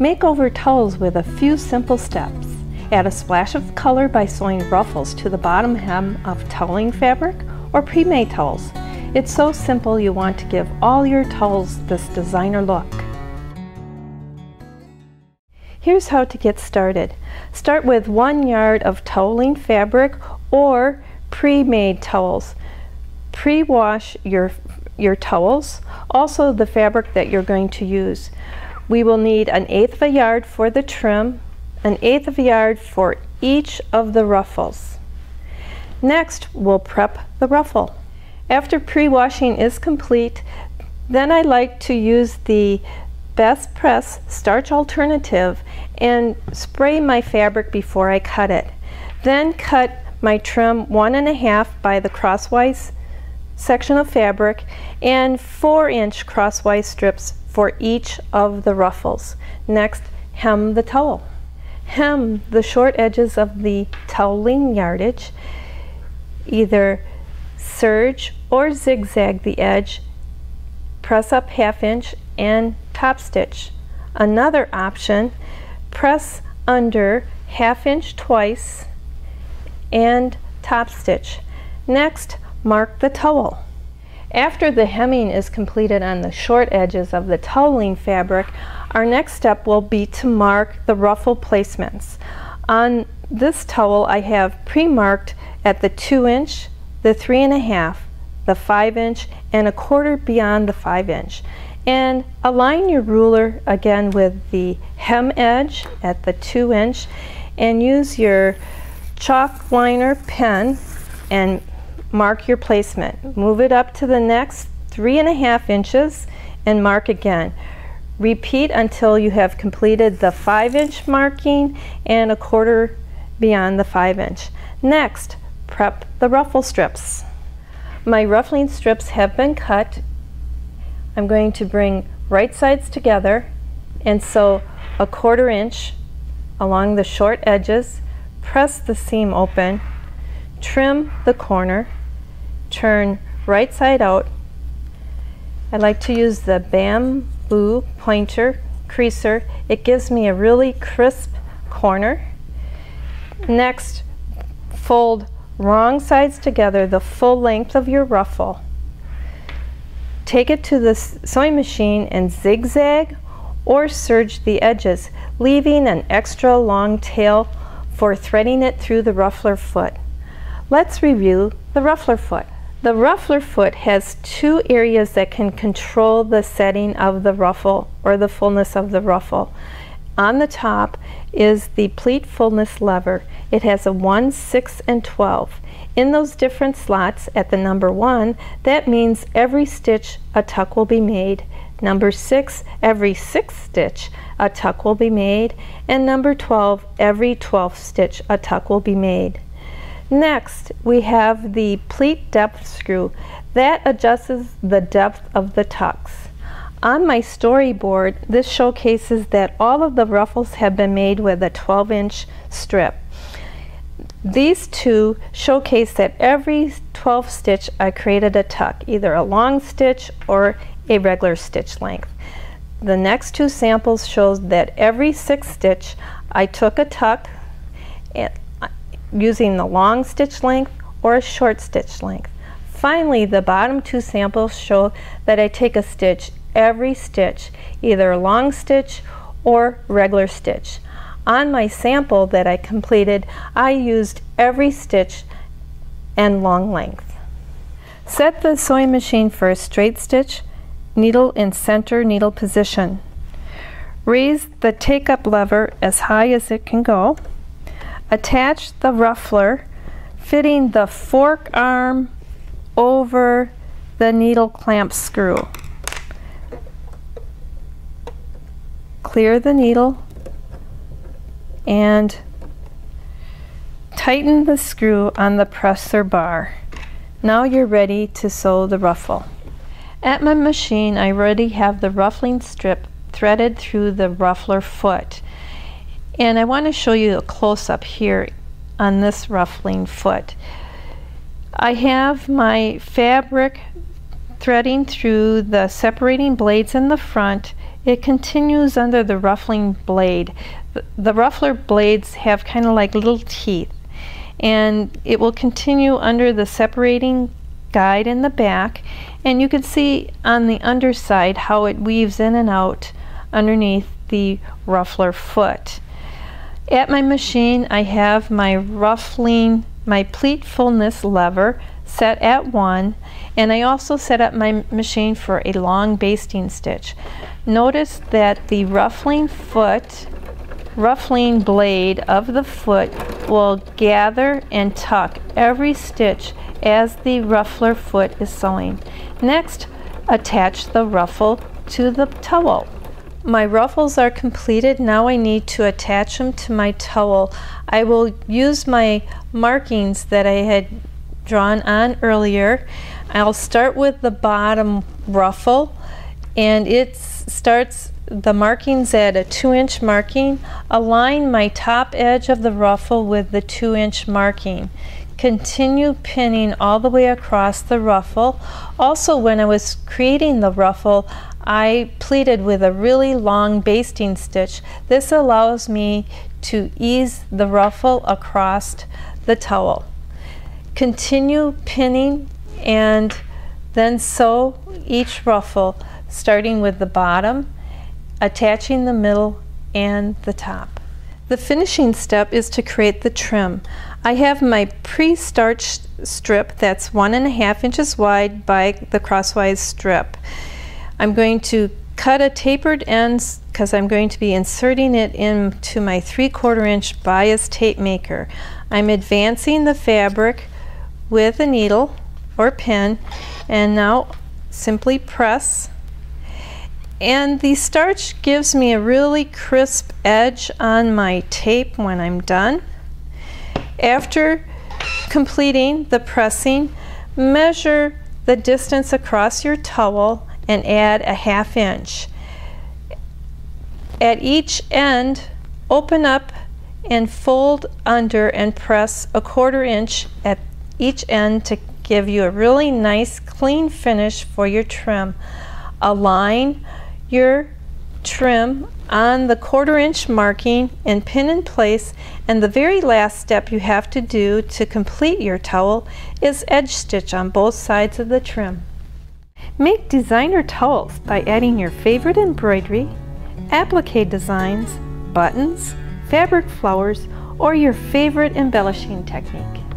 Make over towels with a few simple steps. Add a splash of color by sewing ruffles to the bottom hem of toweling fabric or pre-made towels. It's so simple you want to give all your towels this designer look. Here's how to get started. Start with one yard of toweling fabric or pre-made towels. Pre-wash your, your towels, also the fabric that you're going to use. We will need an eighth of a yard for the trim, an eighth of a yard for each of the ruffles. Next, we'll prep the ruffle. After pre-washing is complete, then I like to use the Best Press starch alternative and spray my fabric before I cut it. Then cut my trim one and a half by the crosswise section of fabric and four inch crosswise strips for each of the ruffles. Next, hem the towel. Hem the short edges of the toweling yardage. Either serge or zigzag the edge, press up half inch and top stitch. Another option, press under half inch twice and top stitch. Next, mark the towel. After the hemming is completed on the short edges of the toweling fabric, our next step will be to mark the ruffle placements. On this towel I have pre-marked at the 2 inch, the 3 and a half, the 5 inch, and a quarter beyond the 5 inch. And align your ruler again with the hem edge at the 2 inch and use your chalk liner pen and mark your placement. Move it up to the next three and a half inches and mark again. Repeat until you have completed the five inch marking and a quarter beyond the five inch. Next, prep the ruffle strips. My ruffling strips have been cut. I'm going to bring right sides together and sew a quarter inch along the short edges, press the seam open, trim the corner, turn right side out. I like to use the bamboo pointer creaser. It gives me a really crisp corner. Next, fold wrong sides together the full length of your ruffle. Take it to the sewing machine and zigzag or serge the edges, leaving an extra long tail for threading it through the ruffler foot. Let's review the ruffler foot. The ruffler foot has two areas that can control the setting of the ruffle or the fullness of the ruffle. On the top is the pleat fullness lever. It has a 1, 6, and 12. In those different slots at the number 1, that means every stitch a tuck will be made. Number 6, every 6th stitch a tuck will be made. And number 12, every 12th stitch a tuck will be made. Next, we have the pleat depth screw. That adjusts the depth of the tucks. On my storyboard, this showcases that all of the ruffles have been made with a 12 inch strip. These two showcase that every 12 stitch I created a tuck, either a long stitch or a regular stitch length. The next two samples shows that every six stitch I took a tuck using the long stitch length or a short stitch length. Finally, the bottom two samples show that I take a stitch every stitch, either a long stitch or regular stitch. On my sample that I completed, I used every stitch and long length. Set the sewing machine for a straight stitch, needle in center needle position. Raise the take-up lever as high as it can go. Attach the ruffler, fitting the fork arm over the needle clamp screw. Clear the needle and tighten the screw on the presser bar. Now you're ready to sew the ruffle. At my machine, I already have the ruffling strip threaded through the ruffler foot. And I want to show you a close-up here on this ruffling foot. I have my fabric threading through the separating blades in the front. it continues under the ruffling blade. The, the ruffler blades have kind of like little teeth and it will continue under the separating guide in the back and you can see on the underside how it weaves in and out underneath the ruffler foot. At my machine I have my ruffling, my pleat fullness lever set at 1 and I also set up my machine for a long basting stitch. Notice that the ruffling foot, ruffling blade of the foot will gather and tuck every stitch as the ruffler foot is sewing. Next, attach the ruffle to the towel. My ruffles are completed. Now I need to attach them to my towel. I will use my markings that I had drawn on earlier. I'll start with the bottom ruffle and it starts the markings at a two inch marking. Align my top edge of the ruffle with the two inch marking. Continue pinning all the way across the ruffle. Also when I was creating the ruffle I pleated with a really long basting stitch. This allows me to ease the ruffle across the towel. Continue pinning and then sew each ruffle starting with the bottom, attaching the middle and the top. The finishing step is to create the trim. I have my pre-starched strip that's one and a half inches wide by the crosswise strip. I'm going to cut a tapered end because I'm going to be inserting it into my 3 quarter inch bias tape maker. I'm advancing the fabric with a needle or pin and now simply press and the starch gives me a really crisp edge on my tape when I'm done. After completing the pressing, measure the distance across your towel and add a half inch. At each end, open up and fold under and press a quarter inch at each end to give you a really nice clean finish for your trim. Align your trim on the quarter inch marking and pin in place and the very last step you have to do to complete your towel is edge stitch on both sides of the trim. Make designer towels by adding your favorite embroidery, applique designs, buttons, fabric flowers, or your favorite embellishing technique.